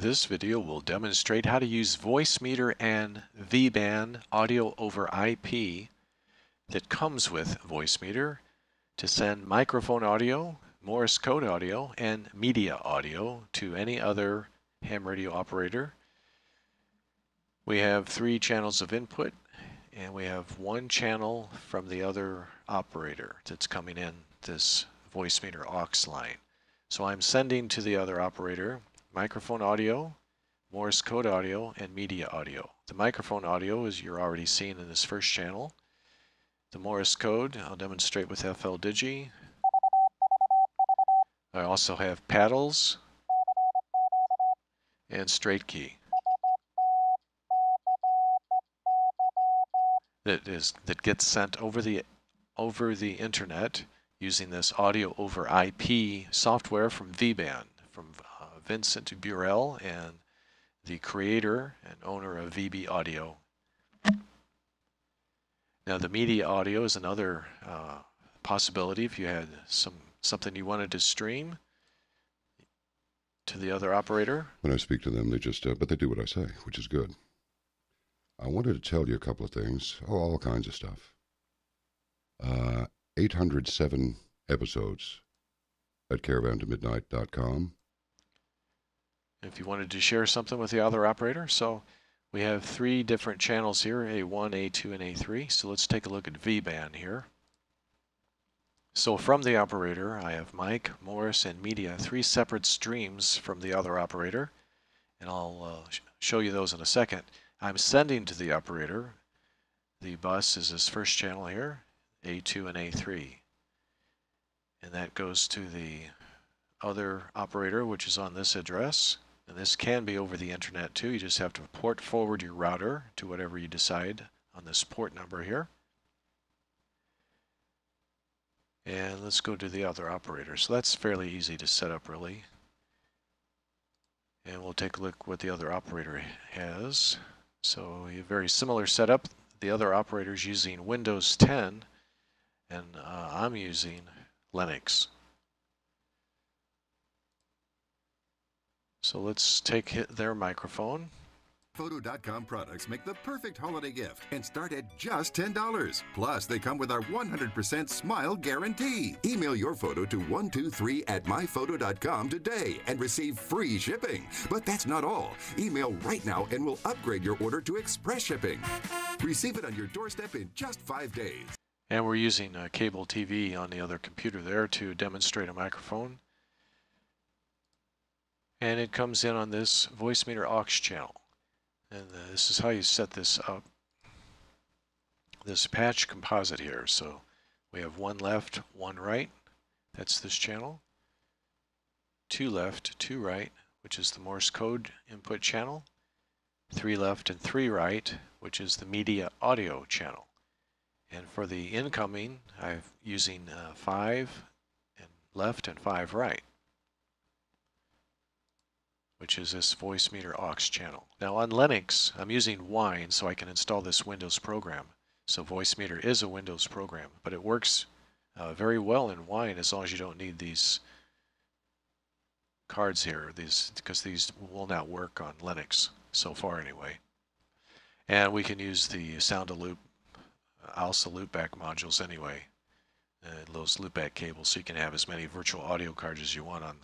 This video will demonstrate how to use Voicemeeter and VBAN audio over IP that comes with Voicemeeter to send microphone audio, Morse code audio, and media audio to any other ham radio operator. We have three channels of input and we have one channel from the other operator that's coming in this Voicemeeter aux line. So I'm sending to the other operator microphone audio, Morse code audio, and media audio. The microphone audio is you're already seeing in this first channel. The Morse code I'll demonstrate with fldigi. I also have paddles and straight key. That is that gets sent over the over the internet using this audio over IP software from from Vincent Burel and the creator and owner of VB Audio. Now the media audio is another uh, possibility if you had some something you wanted to stream to the other operator. When I speak to them, they just, uh, but they do what I say, which is good. I wanted to tell you a couple of things, oh, all kinds of stuff. Uh, 807 episodes at caravantomidnight.com. If you wanted to share something with the other operator, so we have three different channels here, A1, A2, and A3. So let's take a look at VBAN here. So from the operator, I have Mike, Morris, and media, three separate streams from the other operator. And I'll uh, sh show you those in a second. I'm sending to the operator. The bus is this first channel here, A2 and A3. And that goes to the other operator, which is on this address. And this can be over the internet too. You just have to port forward your router to whatever you decide on this port number here. And let's go to the other operator. So that's fairly easy to set up really. And we'll take a look what the other operator has. So a very similar setup. The other operator is using Windows 10 and uh, I'm using Linux. So let's take their microphone. Photo.com products make the perfect holiday gift and start at just $10. Plus, they come with our 100% smile guarantee. Email your photo to 123 at myphoto.com today and receive free shipping. But that's not all. Email right now and we'll upgrade your order to express shipping. Receive it on your doorstep in just five days. And we're using a cable TV on the other computer there to demonstrate a microphone and it comes in on this Voicemeeter aux channel. And uh, this is how you set this up. This patch composite here. So we have one left, one right. That's this channel. Two left, two right, which is the Morse code input channel. Three left and three right, which is the media audio channel. And for the incoming, I'm using uh, five and left and five right which is this Voicemeeter aux channel. Now on Linux, I'm using Wine so I can install this Windows program. So Voicemeeter is a Windows program, but it works uh, very well in Wine as long as you don't need these cards here, these because these will not work on Linux so far anyway. And we can use the sound to loop, ALSA loopback modules anyway, uh, those loopback cables, so you can have as many virtual audio cards as you want on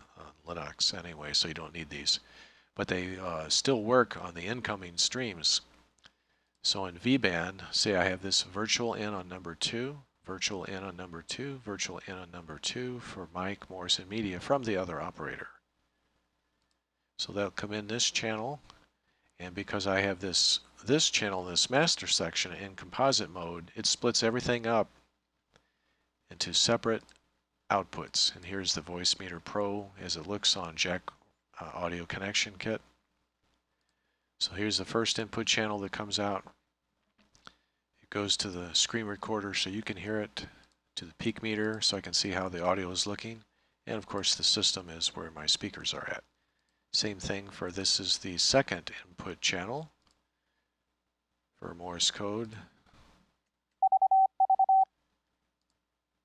Linux anyway, so you don't need these. But they uh, still work on the incoming streams. So in VBAN, say I have this virtual in on number two, virtual in on number two, virtual in on number two for Mike, Morrison Media from the other operator. So they'll come in this channel, and because I have this this channel, this master section in composite mode, it splits everything up into separate outputs. And here's the Voicemeeter Pro as it looks on Jack uh, Audio Connection Kit. So here's the first input channel that comes out. It goes to the screen recorder so you can hear it, to the peak meter so I can see how the audio is looking. And of course the system is where my speakers are at. Same thing for this is the second input channel for Morse code.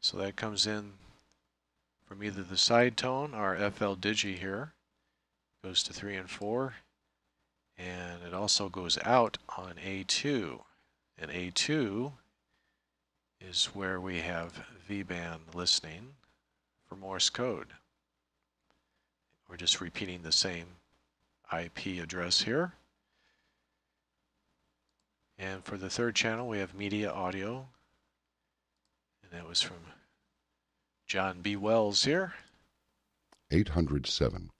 So that comes in from either the side tone or fldigi here. goes to 3 and 4. And it also goes out on A2. And A2 is where we have VBAN listening for Morse code. We're just repeating the same IP address here. And for the third channel, we have media audio. And that was from John B. Wells here. 807.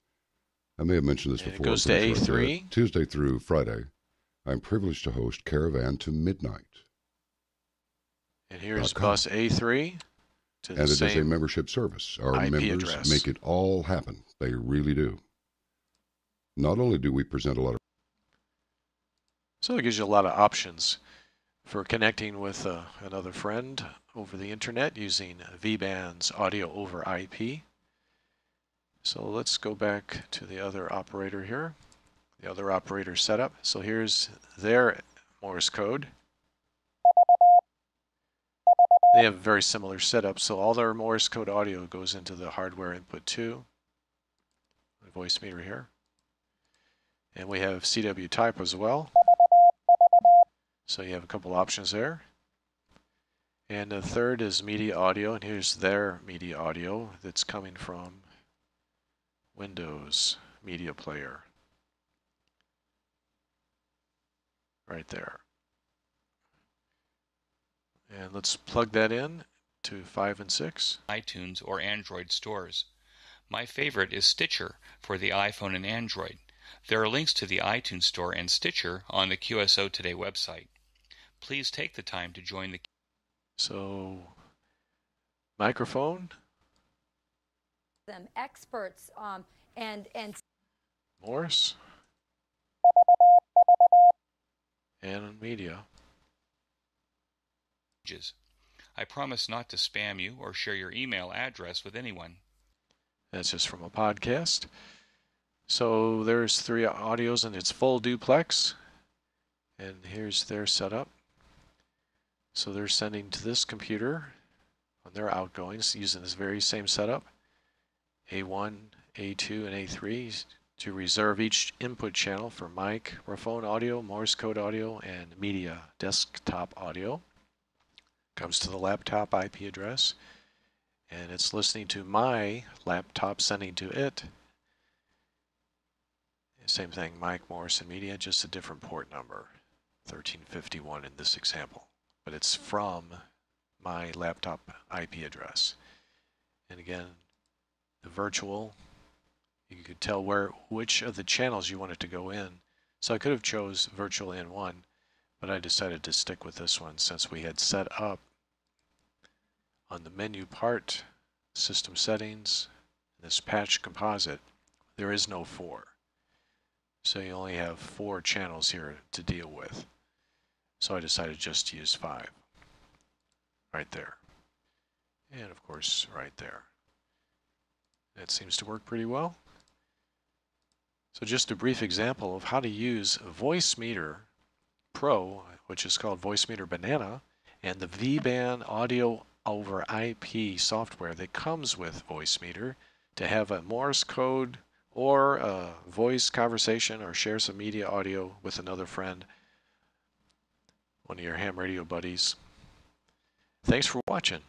I may have mentioned this And it before. goes to sure I did. A3. Tuesday through Friday, I'm privileged to host Caravan to Midnight. And here's bus A3 to the And it is a membership service. Our IP members address. make it all happen. They really do. Not only do we present a lot of So it gives you a lot of options for connecting with uh, another friend over the internet using VBAN's audio over IP. So let's go back to the other operator here, the other operator setup. So here's their Morse code. They have a very similar setup, so all their Morse code audio goes into the hardware input 2, the Voicemeeter here. And we have CW type as well. So you have a couple options there. And the third is media audio, and here's their media audio that's coming from Windows Media Player. Right there. And let's plug that in to 5 and 6. iTunes or Android stores. My favorite is Stitcher for the iPhone and Android. There are links to the iTunes Store and Stitcher on the QSO Today website. Please take the time to join the So, microphone, them experts um, and and Morse, and media. pages. I promise not to spam you or share your email address with anyone. That's just from a podcast. So there's three audios and it's full duplex. And here's their setup. So they're sending to this computer on their outgoings using this very same setup. A1, A2, and A3 to reserve each input channel for mic, microphone audio, Morse code audio, and media desktop audio. Comes to the laptop IP address and it's listening to my laptop sending to it. Same thing, Mike Morrison Media, just a different port number, 1351 in this example, but it's from my laptop IP address. And again, the virtual, you could tell where which of the channels you want it to go in. So I could have chose virtual in one, but I decided to stick with this one since we had set up on the menu part, system settings, this patch composite, there is no four. So you only have four channels here to deal with. So I decided just to use five. Right there. And of course, right there. That seems to work pretty well. So just a brief example of how to use Voicemeeter Pro, which is called Voicemeeter Banana, and the VBAN audio over IP software that comes with Voicemeeter to have a Morse code or a voice conversation or share some media audio with another friend, one of your ham radio buddies. Thanks for watching.